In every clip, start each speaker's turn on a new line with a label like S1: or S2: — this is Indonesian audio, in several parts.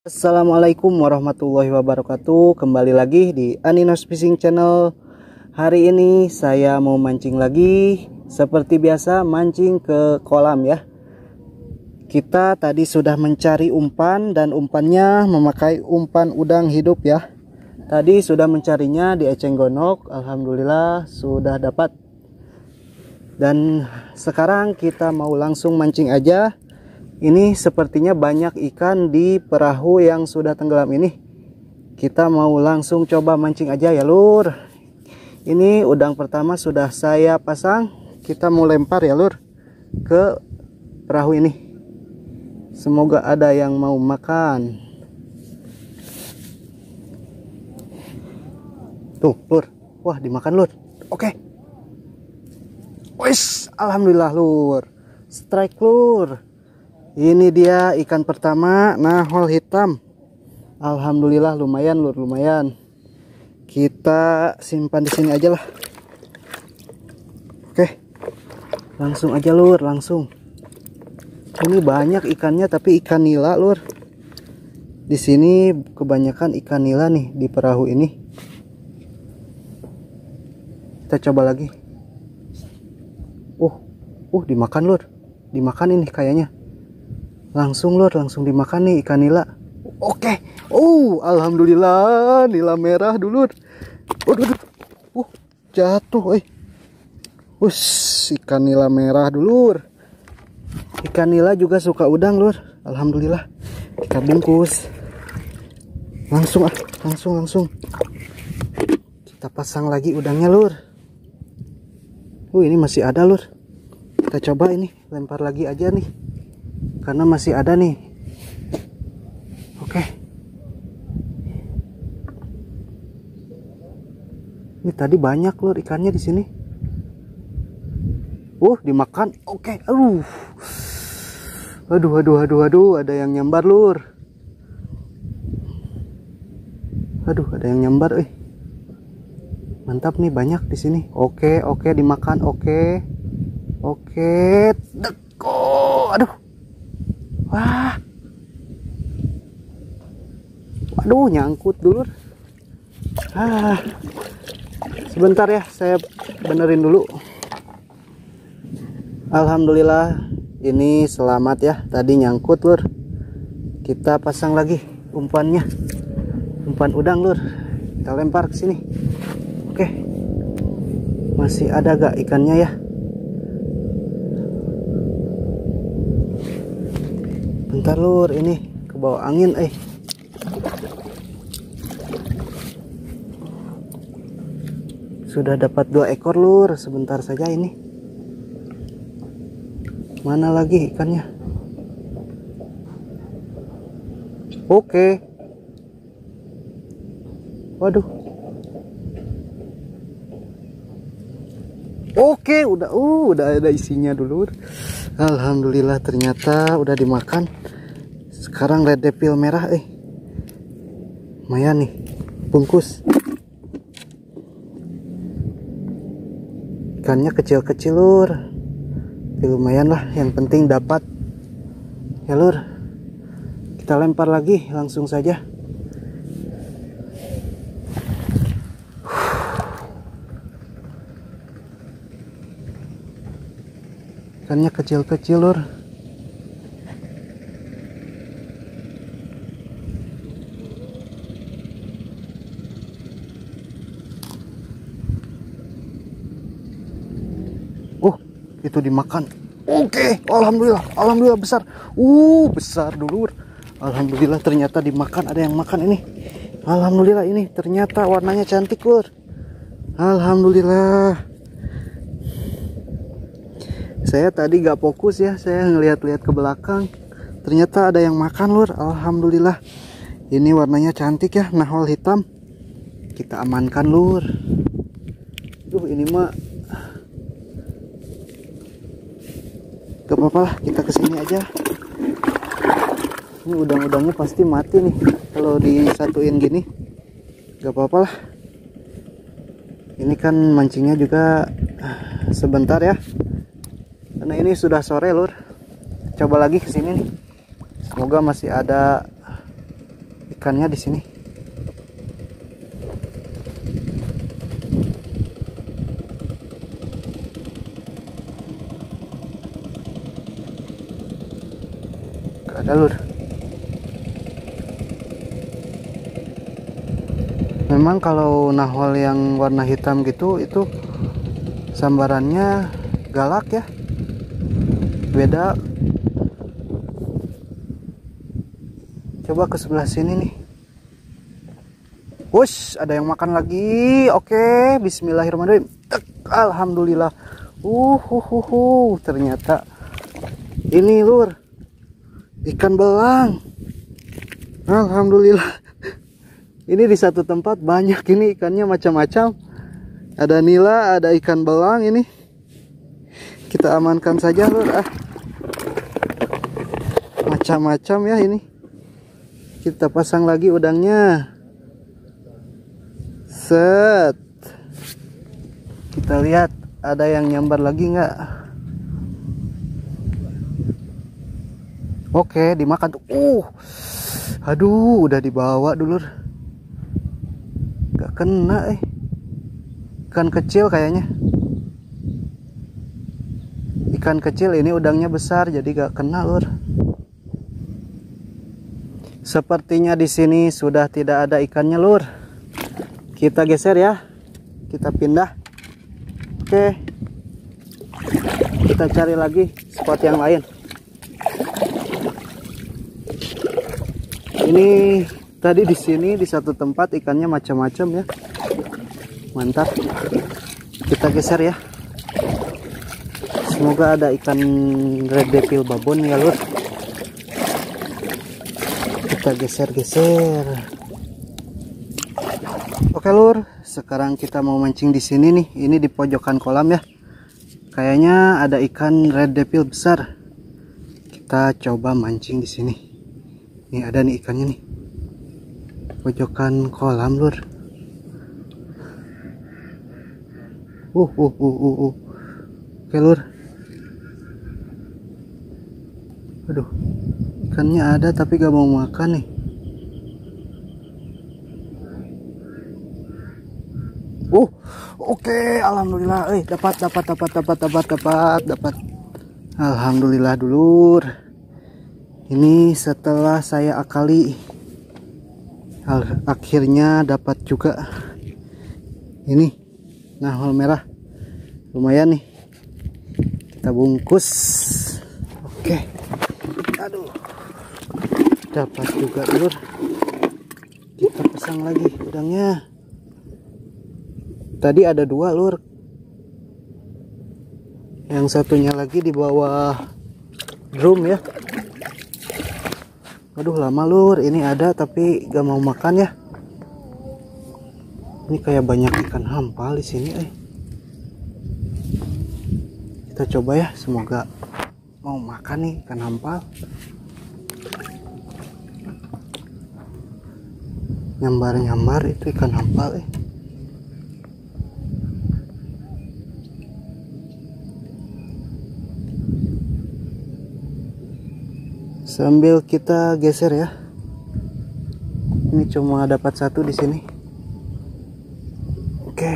S1: Assalamualaikum warahmatullahi wabarakatuh. Kembali lagi di Aninos Fishing Channel. Hari ini saya mau mancing lagi. Seperti biasa mancing ke kolam ya. Kita tadi sudah mencari umpan Dan umpannya memakai umpan udang hidup ya. Tadi sudah mencarinya di Eceng Gonok. Alhamdulillah sudah dapat. Dan sekarang kita mau langsung mancing aja ini sepertinya banyak ikan di perahu yang sudah tenggelam ini. Kita mau langsung coba mancing aja ya lur. Ini udang pertama sudah saya pasang. Kita mau lempar ya lur ke perahu ini. Semoga ada yang mau makan. Tuh lur. Wah dimakan lur. Oke. Wis, alhamdulillah lur. Strike lur. Ini dia ikan pertama nahol hitam. Alhamdulillah lumayan lur, lumayan. Kita simpan di sini aja lah. Oke. Langsung aja lur, langsung. Ini banyak ikannya tapi ikan nila lur. Di sini kebanyakan ikan nila nih di perahu ini. Kita coba lagi. Uh, uh dimakan lur. Dimakan ini kayaknya langsung lor langsung dimakan nih ikan nila. Oke. Oh alhamdulillah. Nila merah dulu uh jatuh eh. Us ikan nila merah dulu ikan nila juga suka udang lur alhamdulillah. Kita bungkus. Langsung ah. Langsung langsung. Kita pasang lagi udangnya lur uh ini masih ada lur kita coba ini lempar lagi aja nih karena masih ada nih. Oke. Ini tadi banyak lur ikannya di sini. Uh dimakan. Oke aduh. Aduh aduh aduh aduh ada yang nyambar lur. Aduh ada yang nyambar eh. Mantap nih banyak di sini. Oke oke dimakan. Oke. Oke deko aduh Wah. Waduh, nyangkut dulu. Ah. Sebentar ya, saya benerin dulu. Alhamdulillah ini selamat ya. Tadi nyangkut, Lur. Kita pasang lagi umpannya. Umpan udang, Lur. Kita lempar ke sini. Oke. Masih ada gak ikannya ya? Bentar lur. Ini ke bawah angin eh. Sudah dapat dua ekor lur. Sebentar saja ini. Mana lagi ikannya? Oke. Waduh oke udah uh udah ada isinya dulu. Alhamdulillah ternyata udah dimakan. Sekarang red devil merah eh. Lumayan nih bungkus. Ikannya kecil-kecil lur. Tapi lumayan lah yang penting dapat. Ya lur. Kita lempar lagi langsung saja ikannya kecil-kecil lur Oh, itu dimakan. Oke, alhamdulillah, alhamdulillah besar. Uh, besar dulu. Alhamdulillah ternyata dimakan ada yang makan ini. Alhamdulillah ini ternyata warnanya cantik, Lur. Alhamdulillah saya tadi gak fokus ya saya ngeliat-lihat ke belakang. Ternyata ada yang makan lur. Alhamdulillah. Ini warnanya cantik ya nahol hitam. Kita amankan lur. Tuh ini mah gak apa-apa lah kita ke sini aja. Ini udang-udangnya pasti mati nih kalau disatuin gini. Gak apa-apa lah. Ini kan mancingnya juga sebentar ya karena ini sudah sore lur. Coba lagi ke sini nih. Semoga masih ada ikannya di sini. Gak ada lur. Memang kalau nahwal yang warna hitam gitu itu sambarannya galak ya beda coba ke sebelah sini nih Wush, ada yang makan lagi. Oke, bismillahirrahmanirrahim. Alhamdulillah. Uh, uh, uh, uh, ternyata ini lur. Ikan belang. Alhamdulillah. Ini di satu tempat banyak ini ikannya macam-macam. Ada nila, ada ikan belang ini. Kita amankan saja lur ah. Macam-macam ya ini. Kita pasang lagi udangnya. Set. Kita lihat ada yang nyambar lagi nggak? Oke dimakan tuh. Uh. Aduh udah dibawa dulu nggak kena eh. Ikan kecil kayaknya. Ikan kecil ini udangnya besar jadi gak kena lur sepertinya di sini sudah tidak ada ikannya lur. Kita geser ya. Kita pindah. Oke. Kita cari lagi spot yang lain. Ini tadi di sini di satu tempat ikannya macam-macam ya. Mantap. Kita geser ya. Semoga ada ikan red devil babon ya lur kita geser-geser Oke lur, sekarang kita mau mancing di sini nih. Ini di pojokan kolam ya. Kayaknya ada ikan red devil besar. Kita coba mancing di sini. Nih ada nih ikannya nih. Pojokan kolam lur. Uh uh uh uh. uh. Oke lur. Aduh, ikannya ada tapi gak mau makan nih. Uh, oke, okay, alhamdulillah. Eh, dapat, dapat, dapat, dapat, dapat, dapat, dapat. Alhamdulillah dulur. Ini setelah saya akali, akhirnya dapat juga. Ini nahol merah, lumayan nih. Kita bungkus. Oke, okay. Aduh, dapat juga dulur. Kita pasang lagi udangnya. Tadi ada dua lur. Yang satunya lagi di bawah drum ya. Aduh lama lur. Ini ada tapi gak mau makan ya. Ini kayak banyak ikan hampal di sini eh. Kita coba ya. Semoga mau makan nih ikan hampal nyambar-nyambar itu ikan hampal eh. Sambil kita geser ya. Ini cuma dapat satu di sini oke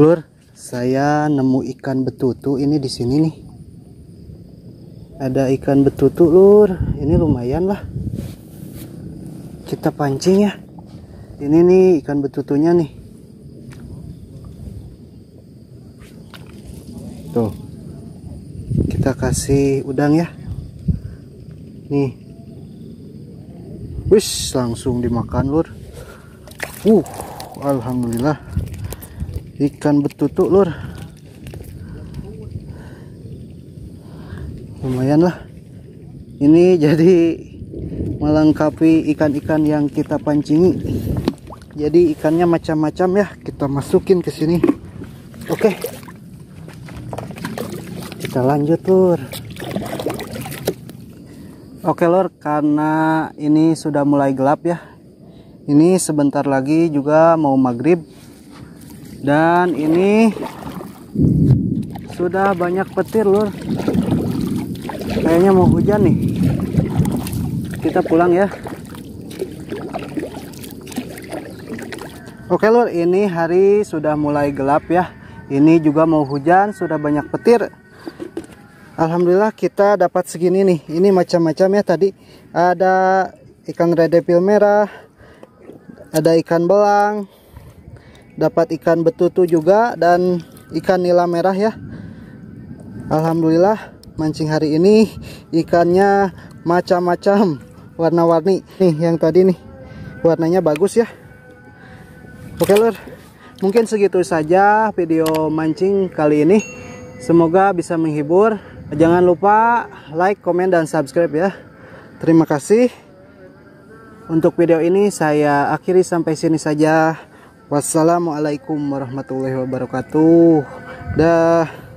S1: lur saya nemu ikan betutu ini di sini nih. Ada ikan betutu lur. Ini lumayan lah. Kita pancing ya. Ini nih ikan betutunya nih. Tuh. Kita kasih udang ya. Nih. Wish langsung dimakan lur. Uh alhamdulillah ikan betutuk lur. Lumayan lah. Ini jadi melengkapi ikan-ikan yang kita pancingi. Jadi ikannya macam-macam ya. Kita masukin ke sini. Oke. Okay kita lanjut lur. Oke lur karena ini sudah mulai gelap ya. Ini sebentar lagi juga mau maghrib dan ini sudah banyak petir lur. Kayaknya mau hujan nih. Kita pulang ya. Oke lur ini hari sudah mulai gelap ya. Ini juga mau hujan sudah banyak petir. Alhamdulillah kita dapat segini nih. Ini macam-macam ya. Tadi ada ikan redepil merah ada ikan belang dapat ikan betutu juga dan ikan nila merah ya Alhamdulillah mancing hari ini ikannya macam-macam warna-warni nih yang tadi nih warnanya bagus ya Oke lur, mungkin segitu saja video mancing kali ini. Semoga bisa menghibur. Jangan lupa like, komen, dan subscribe ya. Terima kasih. Untuk video ini saya akhiri sampai sini saja. Wassalamualaikum warahmatullahi wabarakatuh. Dah.